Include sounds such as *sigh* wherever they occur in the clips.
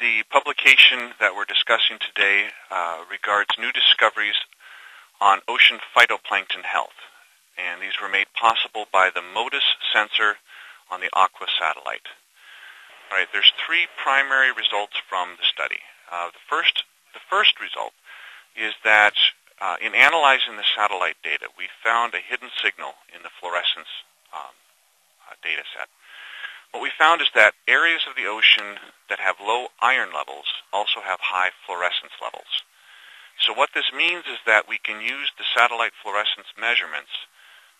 the publication that we're discussing today uh, regards new discoveries on ocean phytoplankton health. And these were made possible by the MODIS sensor on the Aqua satellite. All right, there's three primary results from the study. Uh, the first, the first result is that uh, in analyzing the satellite data, we found a hidden signal in the fluorescence um, uh, data set. What we found is that areas of the ocean that have low iron levels also have high fluorescence levels. So what this means is that we can use the satellite fluorescence measurements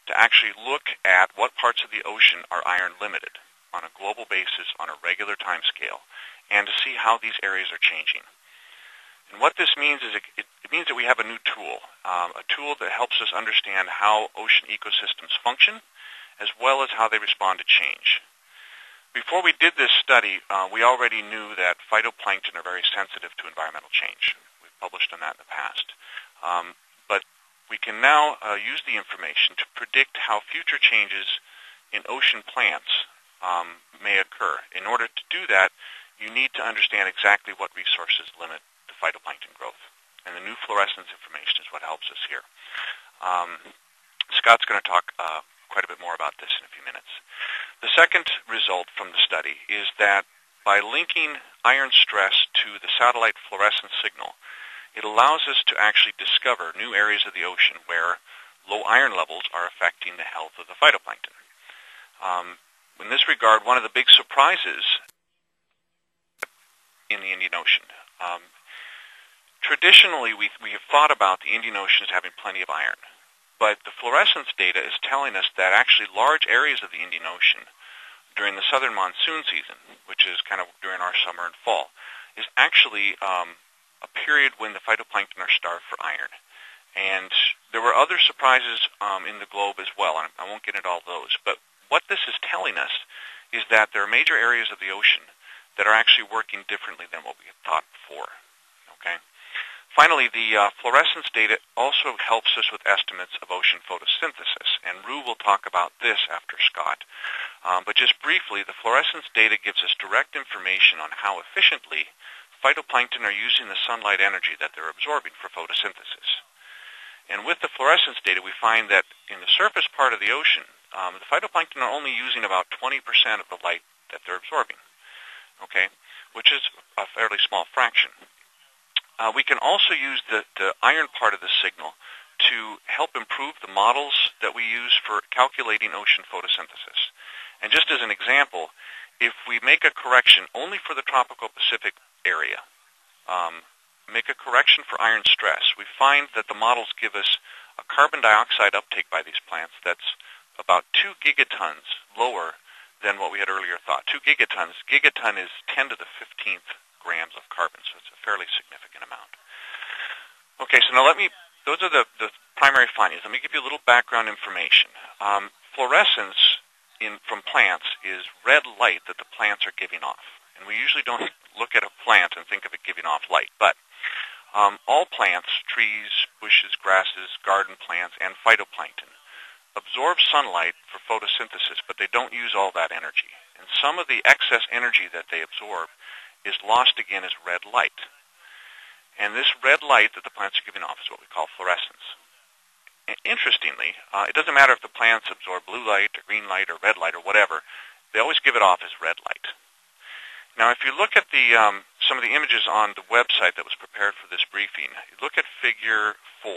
to actually look at what parts of the ocean are iron limited on a global basis on a regular time scale and to see how these areas are changing. And what this means is it, it, means that we have a new tool, um, a tool that helps us understand how ocean ecosystems function as well as how they respond to change. Before we did this study, uh, we already knew that phytoplankton are very sensitive to environmental change. We've published on that in the past. Um, but we can now uh, use the information to predict how future changes in ocean plants um, may occur. In order to do that, you need to understand exactly what resources limit the phytoplankton growth. And the new fluorescence information is what helps us here. Um, Scott's going to talk uh, quite a bit more about this in a few minutes. The second result from the study is that by linking iron stress to the satellite fluorescence signal, it allows us to actually discover new areas of the ocean where low iron levels are affecting the health of the phytoplankton. Um, in this regard, one of the big surprises in the Indian Ocean. Um, traditionally, we, we have thought about the Indian Ocean as having plenty of iron. But the fluorescence data is telling us that actually large areas of the Indian Ocean during the southern monsoon season, which is kind of during our summer and fall, is actually um, a period when the phytoplankton are starved for iron. And there were other surprises um, in the globe as well, and I won't get into all those. But what this is telling us is that there are major areas of the ocean that are actually working differently than what we had thought before. Okay. Finally, the uh, fluorescence data also helps us with estimates of ocean photosynthesis, and Rue will talk about this after Scott. Um, but just briefly, the fluorescence data gives us direct information on how efficiently phytoplankton are using the sunlight energy that they're absorbing for photosynthesis. And with the fluorescence data, we find that in the surface part of the ocean, um, the phytoplankton are only using about 20% of the light that they're absorbing, okay, which is a fairly small fraction. Uh, we can also use the, the iron part of the signal to help improve the models that we use for calculating ocean photosynthesis. And just as an example, if we make a correction only for the tropical Pacific area, um, make a correction for iron stress, we find that the models give us a carbon dioxide uptake by these plants that's about 2 gigatons lower than what we had earlier thought. 2 gigatons. Gigaton is 10 to the 15th grams of carbon, so it's a fairly significant amount. Okay, so now let me, those are the, the primary findings. Let me give you a little background information. Um, fluorescence in, from plants is red light that the plants are giving off. And we usually don't *laughs* look at a plant and think of it giving off light, but um, all plants, trees, bushes, grasses, garden plants, and phytoplankton absorb sunlight for photosynthesis, but they don't use all that energy. And some of the excess energy that they absorb is lost again as red light. And this red light that the plants are giving off is what we call fluorescence. And interestingly, uh, it doesn't matter if the plants absorb blue light or green light or red light or whatever, they always give it off as red light. Now, if you look at the um, some of the images on the website that was prepared for this briefing, look at Figure 4.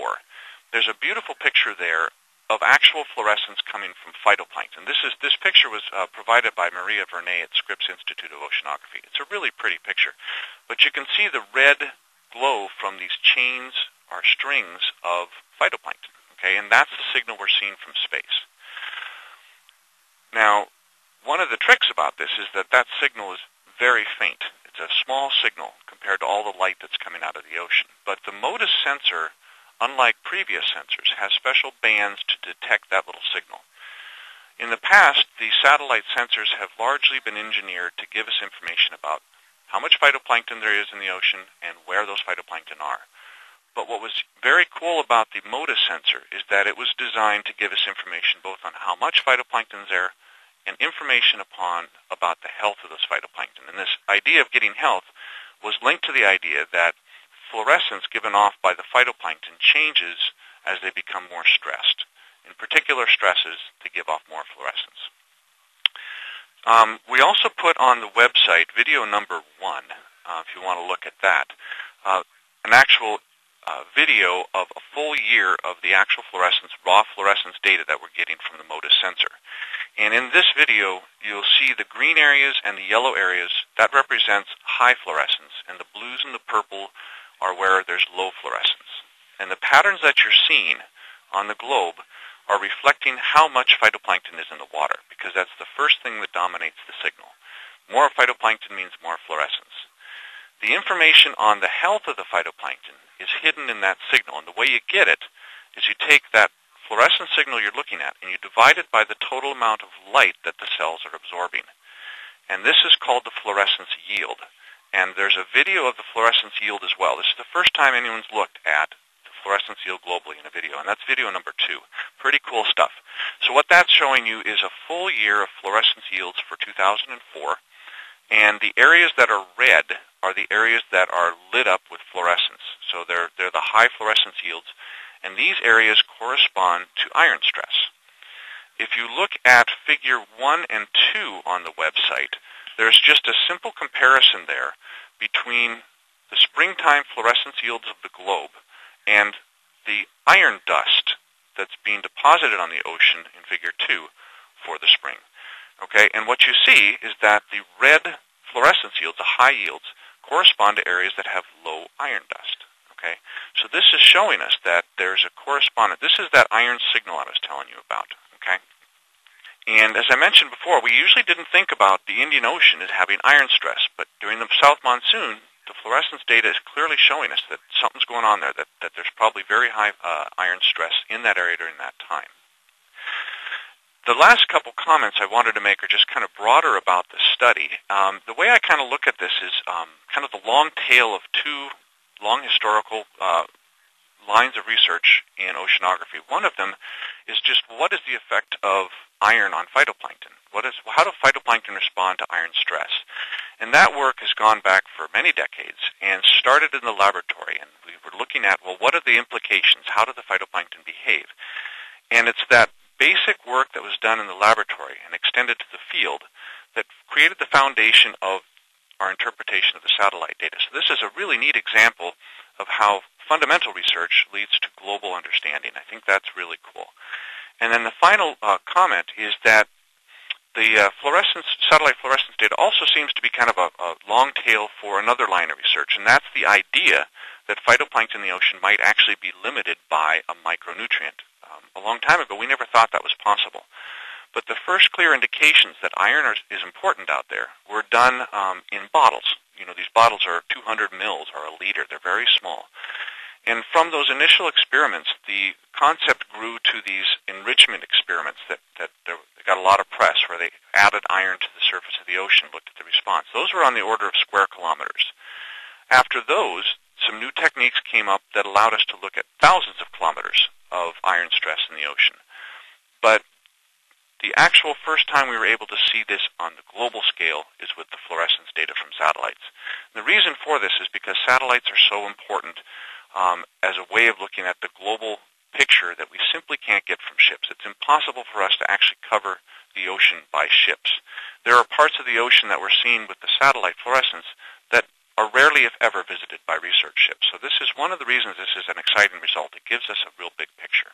There's a beautiful picture there of actual fluorescence coming from phytoplankton. This is this picture was uh, provided by Maria Vernet at Scripps Institute of Oceanography. It's a really pretty picture, but you can see the red glow from these chains or strings of phytoplankton. Okay, and that's the signal we're seeing from space. Now, one of the tricks about this is that that signal is very faint. It's a small signal compared to all the light that's coming out of the ocean. But the MODIS sensor unlike previous sensors, has special bands to detect that little signal. In the past, the satellite sensors have largely been engineered to give us information about how much phytoplankton there is in the ocean and where those phytoplankton are. But what was very cool about the MODIS sensor is that it was designed to give us information both on how much phytoplankton is there and information upon about the health of those phytoplankton. And this idea of getting health was linked to the idea that fluorescence given off by the phytoplankton changes as they become more stressed. In particular stresses, they give off more fluorescence. Um, we also put on the website video number one, uh, if you want to look at that, uh, an actual uh, video of a full year of the actual fluorescence, raw fluorescence data that we're getting from the MODIS sensor. And in this video, you'll see the green areas and the yellow areas. That represents high fluorescence, and the blues and the purple are where there's low fluorescence. And the patterns that you're seeing on the globe are reflecting how much phytoplankton is in the water, because that's the first thing that dominates the signal. More phytoplankton means more fluorescence. The information on the health of the phytoplankton is hidden in that signal, and the way you get it is you take that fluorescent signal you're looking at and you divide it by the total amount of light that the cells are absorbing. And this is called the fluorescence yield. And there's a video of the fluorescence yield as well. This is the first time anyone's looked at the fluorescence yield globally in a video, and that's video number two. Pretty cool stuff. So what that's showing you is a full year of fluorescence yields for 2004, and the areas that are red are the areas that are lit up with fluorescence. So they're, they're the high fluorescence yields, and these areas correspond to iron stress. If you look at figure 1 and 2 on the website, there's just a simple comparison there between the springtime fluorescence yields of the globe and the iron dust that's being deposited on the ocean in figure 2 for the spring. Okay, and what you see is that the red fluorescence yields, the high yields, correspond to areas that have low iron dust. Okay, so this is showing us that there's a correspondence. This is that iron signal I was telling you about. Okay, and as I mentioned before, we usually didn't think about the Indian Ocean as having iron stress, but during the south monsoon, the fluorescence data is clearly showing us that something's going on there, that, that there's probably very high uh, iron stress in that area during that time. The last couple comments I wanted to make are just kind of broader about the study. Um, the way I kind of look at this is um, kind of the long tail of two long historical uh, lines of research in oceanography. One of them is just what is the effect of iron on phytoplankton? What is, how do phytoplankton respond to iron stress? And that work has gone back for many decades and started in the laboratory. And we were looking at, well, what are the implications? How do the phytoplankton behave? And it's that basic work that was done in the laboratory and extended to the field that created the foundation of our interpretation of the satellite data. So this is a really neat example of how fundamental research leads to global understanding. I think that's really cool. And then the final uh, comment is that the uh, fluorescence, satellite fluorescence data also seems to be kind of a, a long tail for another line of research, and that's the idea that phytoplankton in the ocean might actually be limited by a micronutrient. Um, a long time ago, we never thought that was possible. But the first clear indications that iron is important out there were done um, in bottles. You know, these bottles are 200 mils or a liter. They're very small. And from those initial experiments, the concept grew to these enrichment experiments that, that got a lot of press where they added iron to the surface of the ocean, looked at the response. Those were on the order of square kilometers. After those, some new techniques came up that allowed us to look at thousands of kilometers of iron stress in the ocean. But the actual first time we were able to see this on the global scale is with the fluorescence data from satellites. And the reason for this is because satellites are so important um, as a way of looking at the global picture that we simply can't get from ships. It's impossible for us to actually cover the ocean by ships. There are parts of the ocean that we're seeing with the satellite fluorescence that are rarely, if ever, visited by research ships. So this is one of the reasons this is an exciting result. It gives us a real big picture.